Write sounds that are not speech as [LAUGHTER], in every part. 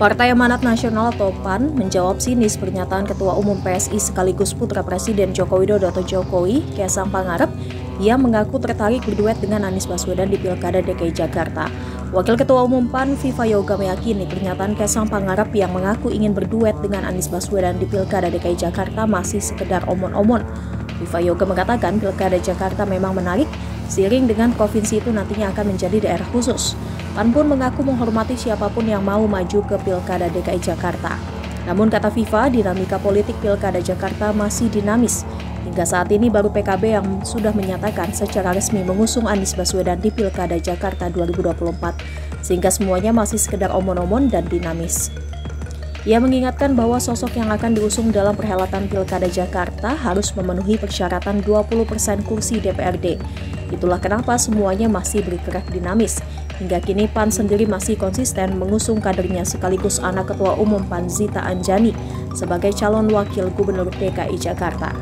Partai Amanat Nasional atau PAN menjawab sinis pernyataan Ketua Umum PSI sekaligus putra Presiden Joko Widodo atau Jokowi, Kaisang Pangarep, yang mengaku tertarik berduet dengan Anies Baswedan di Pilkada DKI Jakarta. Wakil Ketua Umum PAN Viva Yoga meyakini pernyataan Kaisang Pangarep yang mengaku ingin berduet dengan Anies Baswedan di Pilkada DKI Jakarta masih sekedar omon-omon. Viva Yoga mengatakan Pilkada Jakarta memang menarik, seiring dengan provinsi itu nantinya akan menjadi daerah khusus. PAN pun mengaku menghormati siapa pun yang mau maju ke Pilkada DKI Jakarta. Namun kata Viva, dinamika politik Pilkada Jakarta masih dinamis. Hingga saat ini baru PKB yang sudah menyatakan secara resmi mengusung Anies Baswedan di Pilkada Jakarta 2024, sehingga semuanya masih sekedar omon-omon dan dinamis. Ia mengingatkan bahwa sosok yang akan diusung dalam perhelatan Pilkada Jakarta harus memenuhi persyaratan 20% kursi DPRD. Itulah kenapa semuanya masih bergerak dinamis. Hingga kini PAN sendiri masih konsisten mengusung kadernya sekaligus anak Ketua Umum PAN Zita Anjani sebagai calon wakil Gubernur DKI Jakarta.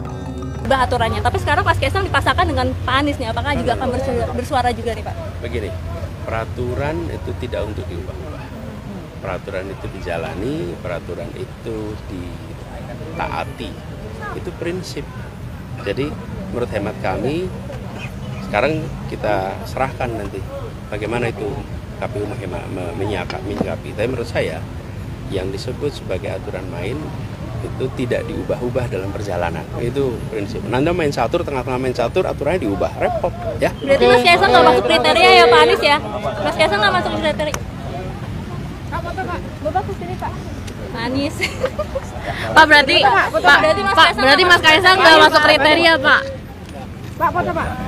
Ubah aturannya, tapi sekarang Pak Kaisang dipasangkan dengan Pak Anies nih, apakah juga akan bersuara juga nih Pak? Begini, peraturan itu tidak untuk diubah Peraturan itu dijalani, peraturan itu ditaati. Itu prinsip. Jadi menurut hemat kami sekarang kita serahkan nanti bagaimana itu KPU menyikapi. Tapi menurut saya yang disebut sebagai aturan main itu tidak diubah-ubah dalam perjalanan. Itu prinsip. Nanda main catur, tengah-tengah main catur, aturannya diubah. Repot, ya. Berarti Mas Kaisang nggak masuk kriteria ya Pak Anies ya? Mas Kaisang nggak masuk kriteria. Bapak ke sini Pak. Anies. [LAUGHS] Pak berarti Pak, Pak, berarti Mas Kaisang nggak masuk kriteria Pak. Pak foto Pak.